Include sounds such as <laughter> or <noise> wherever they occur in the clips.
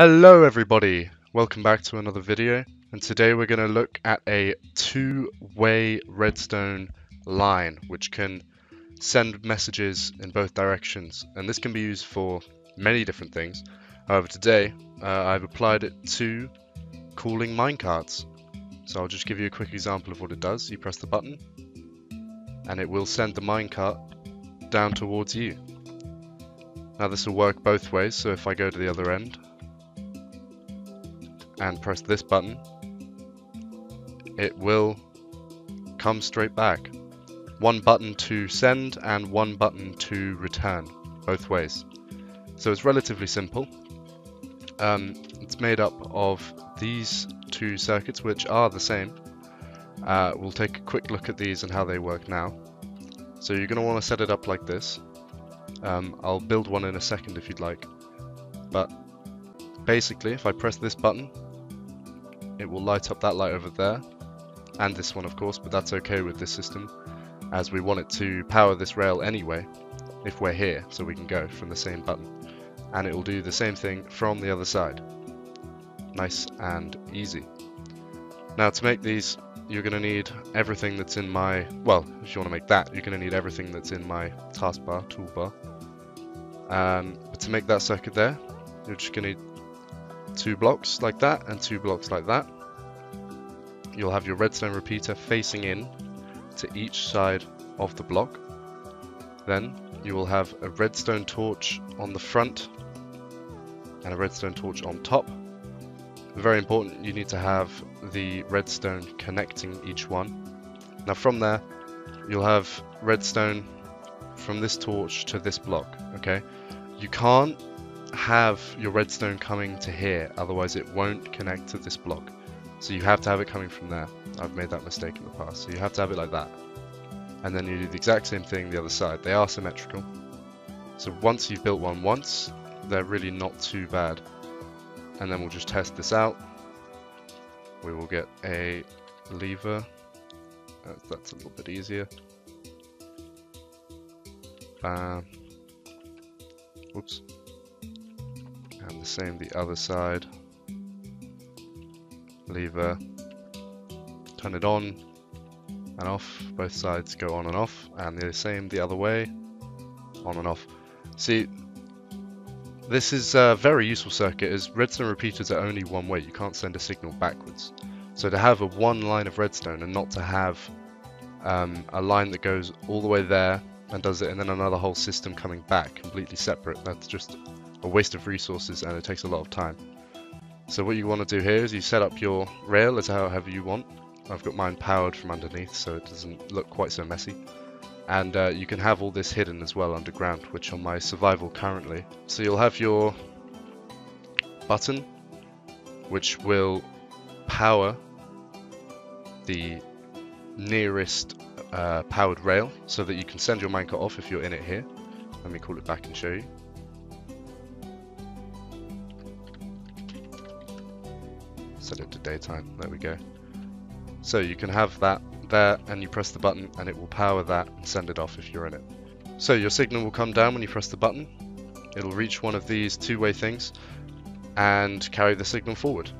Hello everybody, welcome back to another video and today we're going to look at a two-way redstone line which can send messages in both directions and this can be used for many different things. However today uh, I've applied it to calling minecarts. So I'll just give you a quick example of what it does. You press the button and it will send the minecart down towards you. Now this will work both ways so if I go to the other end and press this button, it will come straight back. One button to send and one button to return, both ways. So it's relatively simple. Um, it's made up of these two circuits, which are the same. Uh, we'll take a quick look at these and how they work now. So you're going to want to set it up like this. Um, I'll build one in a second if you'd like. But basically, if I press this button, it will light up that light over there and this one of course but that's okay with this system as we want it to power this rail anyway if we're here so we can go from the same button. And it will do the same thing from the other side. Nice and easy. Now to make these you're going to need everything that's in my well if you want to make that you're going to need everything that's in my taskbar toolbar. Um, but to make that circuit there you're just going to two blocks like that and two blocks like that. You'll have your redstone repeater facing in to each side of the block. Then you will have a redstone torch on the front and a redstone torch on top. Very important, you need to have the redstone connecting each one. Now from there, you'll have redstone from this torch to this block, okay? You can't have your redstone coming to here, otherwise it won't connect to this block. So you have to have it coming from there. I've made that mistake in the past. So you have to have it like that. And then you do the exact same thing the other side. They are symmetrical. So once you've built one once, they're really not too bad. And then we'll just test this out. We will get a lever. Uh, that's a little bit easier. Bam. Oops and the same the other side. Lever turn it on and off. Both sides go on and off and the same the other way on and off. See this is a very useful circuit as redstone repeaters are only one way. You can't send a signal backwards. So to have a one line of redstone and not to have um, a line that goes all the way there and does it and then another whole system coming back completely separate that's just a waste of resources and it takes a lot of time. So what you want to do here is you set up your rail as however you want. I've got mine powered from underneath so it doesn't look quite so messy. And uh, you can have all this hidden as well underground, which on my survival currently. So you'll have your button, which will power the nearest uh, powered rail so that you can send your minecart off if you're in it here. Let me call it back and show you. Set it to daytime. There we go. So you can have that there and you press the button and it will power that and send it off if you're in it. So your signal will come down when you press the button. It'll reach one of these two-way things and carry the signal forward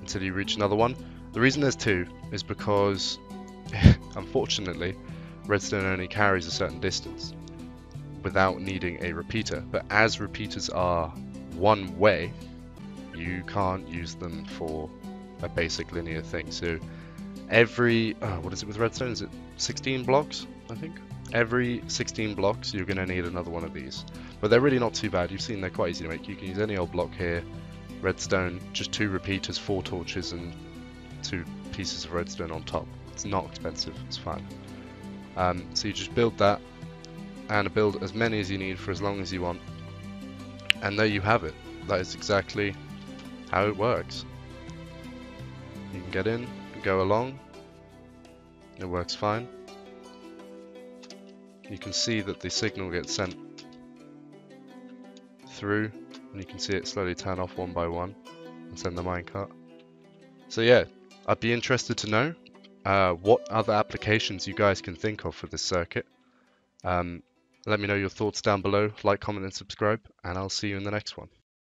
until you reach another one. The reason there's two is because <laughs> unfortunately redstone only carries a certain distance without needing a repeater but as repeaters are one way you can't use them for a basic linear thing. So every, oh, what is it with redstone? Is it 16 blocks, I think? Every 16 blocks, you're going to need another one of these. But they're really not too bad. You've seen they're quite easy to make. You can use any old block here. Redstone, just two repeaters, four torches, and two pieces of redstone on top. It's not expensive. It's fine. Um, so you just build that, and build as many as you need for as long as you want. And there you have it. That is exactly how it works. You can get in, go along, it works fine. You can see that the signal gets sent through and you can see it slowly turn off one by one and send the minecart. So yeah, I'd be interested to know uh, what other applications you guys can think of for this circuit. Um, let me know your thoughts down below, like, comment and subscribe, and I'll see you in the next one.